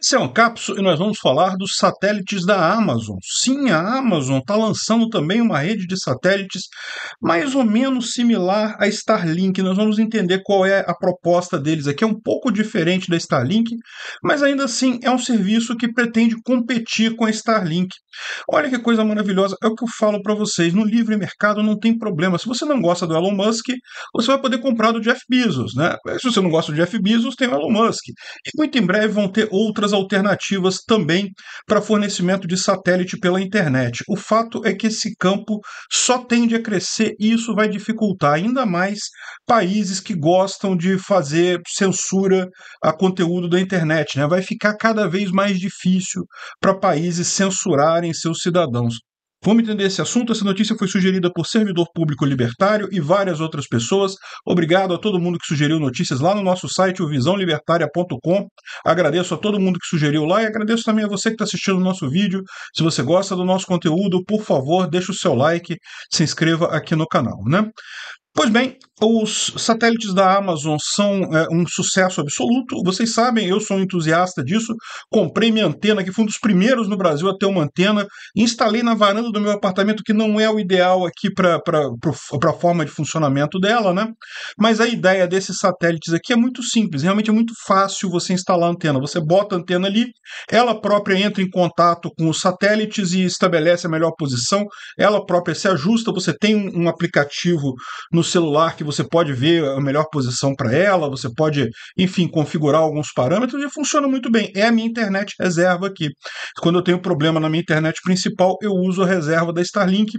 Esse é um cápsula e nós vamos falar dos satélites da Amazon. Sim, a Amazon está lançando também uma rede de satélites mais ou menos similar à Starlink. Nós vamos entender qual é a proposta deles aqui. É um pouco diferente da Starlink, mas ainda assim é um serviço que pretende competir com a Starlink. Olha que coisa maravilhosa. É o que eu falo para vocês. No livre mercado não tem problema. Se você não gosta do Elon Musk, você vai poder comprar do Jeff Bezos. Né? Se você não gosta do Jeff Bezos, tem o Elon Musk. E muito em breve vão ter outras outras alternativas também para fornecimento de satélite pela internet. O fato é que esse campo só tende a crescer e isso vai dificultar ainda mais países que gostam de fazer censura a conteúdo da internet. Né? Vai ficar cada vez mais difícil para países censurarem seus cidadãos. Vamos entender esse assunto. Essa notícia foi sugerida por Servidor Público Libertário e várias outras pessoas. Obrigado a todo mundo que sugeriu notícias lá no nosso site, o. Agradeço a todo mundo que sugeriu lá e agradeço também a você que está assistindo o nosso vídeo. Se você gosta do nosso conteúdo, por favor, deixe o seu like, se inscreva aqui no canal. Né? Pois bem, os satélites da Amazon são é, um sucesso absoluto. Vocês sabem, eu sou um entusiasta disso. Comprei minha antena, que foi um dos primeiros no Brasil a ter uma antena. Instalei na varanda do meu apartamento, que não é o ideal aqui para a forma de funcionamento dela, né? Mas a ideia desses satélites aqui é muito simples. Realmente é muito fácil você instalar a antena. Você bota a antena ali, ela própria entra em contato com os satélites e estabelece a melhor posição. Ela própria se ajusta. Você tem um, aplicativo no celular que você pode ver a melhor posição para ela, você pode, enfim, configurar alguns parâmetros e funciona muito bem. É a minha internet reserva aqui. Quando eu tenho problema na minha internet principal, eu uso a reserva da Starlink.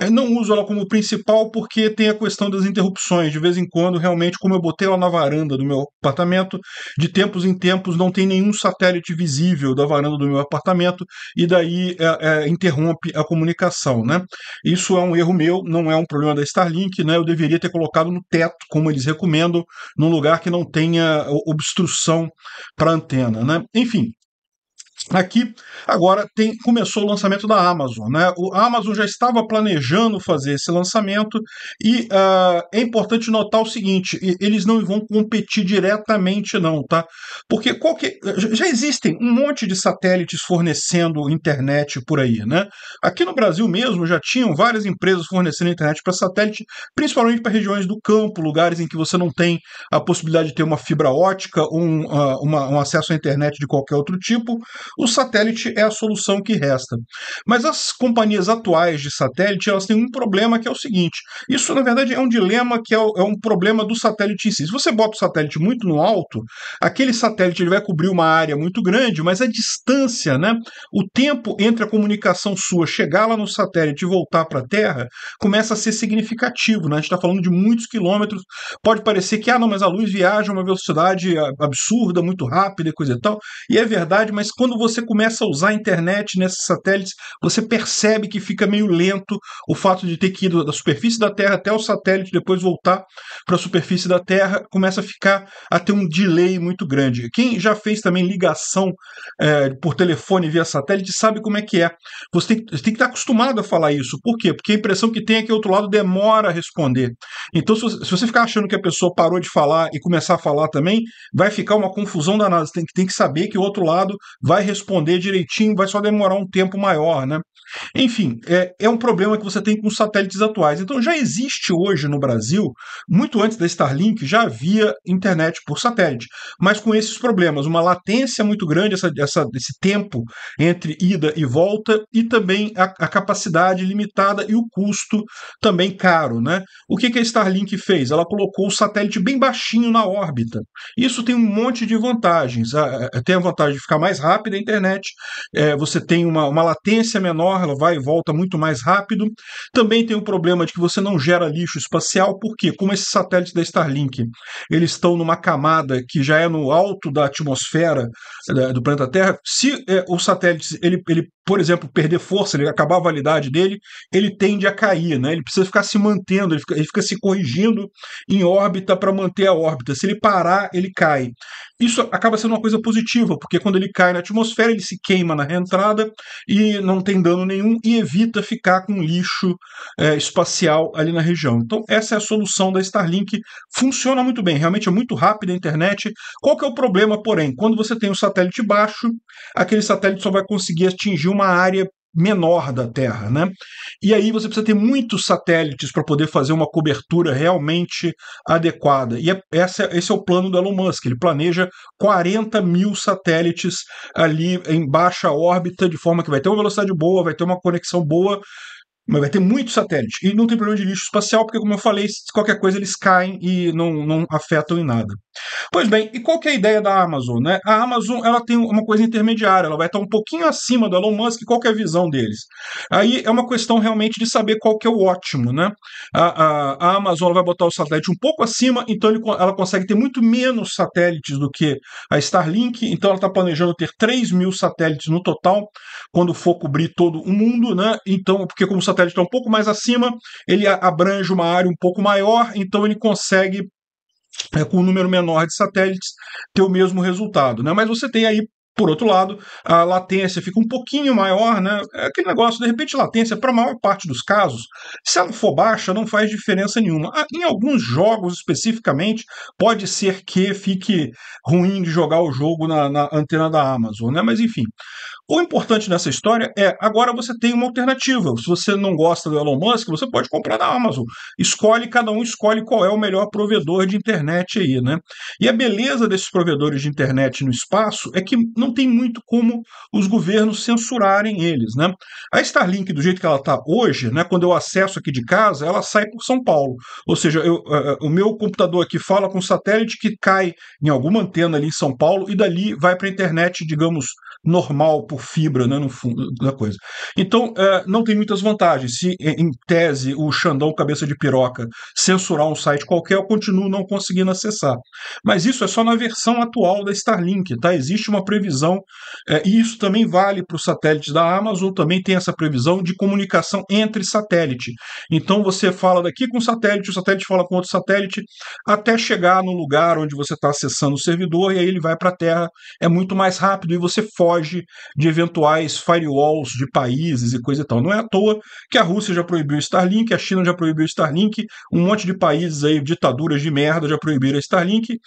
Eu não uso ela como principal porque tem a questão das interrupções. De vez em quando, realmente, como eu botei ela na varanda do meu apartamento, de tempos em tempos não tem nenhum satélite visível da varanda do meu apartamento e daí é, é, interrompe a comunicação, né? Isso é um erro meu, não é um problema da Starlink, né? Eu deveria ter colocado no teto, como eles recomendam, num lugar que não tenha obstrução para antena, né? Enfim, Aqui agora tem, começou o lançamento da Amazon. Né? O Amazon já estava planejando fazer esse lançamento e uh, é importante notar o seguinte: eles não vão competir diretamente, não, tá? Porque qualquer, já existem um monte de satélites fornecendo internet por aí, né? Aqui no Brasil mesmo já tinham várias empresas fornecendo internet para satélite, principalmente para regiões do campo, lugares em que você não tem a possibilidade de ter uma fibra ótica ou um, uh, uma, um acesso à internet de qualquer outro tipo o satélite é a solução que resta. Mas as companhias atuais de satélite elas têm um problema que é o seguinte: isso na verdade é um dilema que é, é um problema do satélite em si. Se você bota o satélite muito no alto, aquele satélite ele vai cobrir uma área muito grande, mas a distância, né, o tempo entre a comunicação sua chegar lá no satélite e voltar para a Terra começa a ser significativo. Né? A gente está falando de muitos quilômetros. Pode parecer que ah, não, mas a luz viaja a uma velocidade absurda, muito rápida e coisa e tal. E é verdade, mas quando você você começa a usar a internet nesses satélites, você percebe que fica meio lento o fato de ter que ir da superfície da Terra até o satélite, depois voltar para a superfície da Terra, começa a ficar a ter um delay muito grande. Quem já fez também ligação é, por telefone via satélite sabe como é que é. Você tem, tem, que estar acostumado a falar isso. Por quê? Porque a impressão que tem é que o outro lado demora a responder. Então, se você, se você ficar achando que a pessoa parou de falar e começar a falar também, vai ficar uma confusão danada. Você tem, tem que saber que o outro lado vai responder direitinho, vai só demorar um tempo maior, né? Enfim, é, é um problema que você tem com os satélites atuais. Então já existe hoje no Brasil, muito antes da Starlink, já havia internet por satélite, mas com esses problemas, uma latência muito grande, essa, essa, esse tempo entre ida e volta, e também a, a capacidade limitada e o custo também caro. Né? O que, que a Starlink fez? Ela colocou o satélite bem baixinho na órbita. Isso tem um monte de vantagens. Tem a vantagem de ficar mais rápida a internet, é, você tem uma, uma latência menor ela vai e volta muito mais rápido. Também tem o problema de que você não gera lixo espacial, porque como esses satélites da Starlink, eles estão numa camada que já é no alto da atmosfera é, do planeta Terra, se é, o satélite ele, ele por exemplo, perder força, ele acabar a validade dele, ele tende a cair, né? Ele precisa ficar se mantendo, ele fica, ele fica se corrigindo em órbita para manter a órbita. Se ele parar, ele cai. Isso acaba sendo uma coisa positiva, porque quando ele cai na atmosfera, ele se queima na reentrada e não tem dano nenhum e evita ficar com lixo é, espacial ali na região. Então, essa é a solução da Starlink. Funciona muito bem, realmente é muito rápida a internet. Qual que é o problema, porém? Quando você tem um satélite baixo, aquele satélite só vai conseguir atingir uma área menor da Terra, né? E aí você precisa ter muitos satélites para poder fazer uma cobertura realmente adequada. E é, essa, esse é o plano do Elon Musk. Ele planeja 40 mil satélites ali em baixa órbita, de forma que vai ter uma velocidade boa, vai ter uma conexão boa mas vai ter muitos satélites. E não tem problema de lixo espacial, porque, como eu falei, qualquer coisa eles caem e não, não afetam em nada. Pois bem, e qual é a ideia da Amazon? Né? A Amazon ela tem uma coisa intermediária, ela vai estar um pouquinho acima do Elon Musk, qual é a visão deles? Aí é uma questão realmente de saber qual que é o ótimo. Né? A, a, a Amazon vai botar o satélite um pouco acima, então ele, ela consegue ter muito menos satélites do que a Starlink, então ela está planejando ter 3 mil satélites no total, quando for cobrir todo o mundo, né? Então, porque como o satélite está um pouco mais acima, ele abrange uma área um pouco maior, então ele consegue é, com um número menor de satélites, ter o mesmo resultado. Né? Mas você tem aí por outro lado, a latência fica um pouquinho maior, né? É aquele negócio, de repente, latência, para a maior parte dos casos, se ela for baixa, não faz diferença nenhuma. Ah, em alguns jogos especificamente, pode ser que fique ruim de jogar o jogo na, na antena da Amazon, né? Mas enfim. O importante nessa história é agora você tem uma alternativa. Se você não gosta do Elon Musk, você pode comprar na Amazon. Escolhe, cada um escolhe qual é o melhor provedor de internet aí, né? E a beleza desses provedores de internet no espaço é que não tem muito como os governos censurarem eles, né? A Starlink, do jeito que ela está hoje, né, quando eu acesso aqui de casa, ela sai por São Paulo. Ou seja, eu, uh, o meu computador aqui fala com um satélite que cai em alguma antena ali em São Paulo e dali vai para a internet, digamos, normal por fibra né, no fundo da coisa. Então, é, não tem muitas vantagens. Se, em tese, o Xandão Cabeça de Piroca censurar um site qualquer, eu continuo não conseguindo acessar. Mas isso é só na versão atual da Starlink, tá? Existe uma previsão, é, e isso também vale para os satélites da Amazon, também tem essa previsão de comunicação entre satélite. Então, você fala daqui com o satélite, o satélite fala com outro satélite, até chegar no lugar onde você está acessando o servidor, e aí ele vai para a Terra. É muito mais rápido e você foge de eventuais firewalls de países e coisa e tal. Não é à toa que a Rússia já proibiu o Starlink, a China já proibiu o Starlink, um monte de países aí, ditaduras de merda, já proibiram o Starlink,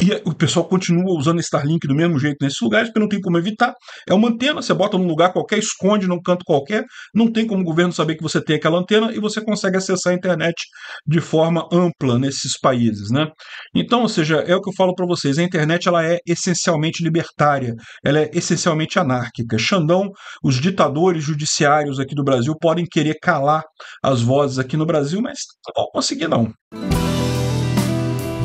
e o pessoal continua usando Starlink do mesmo jeito nesses lugares, porque não tem como evitar. É uma antena, você bota num lugar qualquer, esconde num canto qualquer, não tem como o governo saber que você tem aquela antena e você consegue acessar a internet de forma ampla nesses países, né? Então, ou seja, é o que eu falo para vocês, a internet ela é essencialmente libertária, ela é essencialmente anárquica. Xandão, os ditadores judiciários aqui do Brasil podem querer calar as vozes aqui no Brasil, mas não vão conseguir não.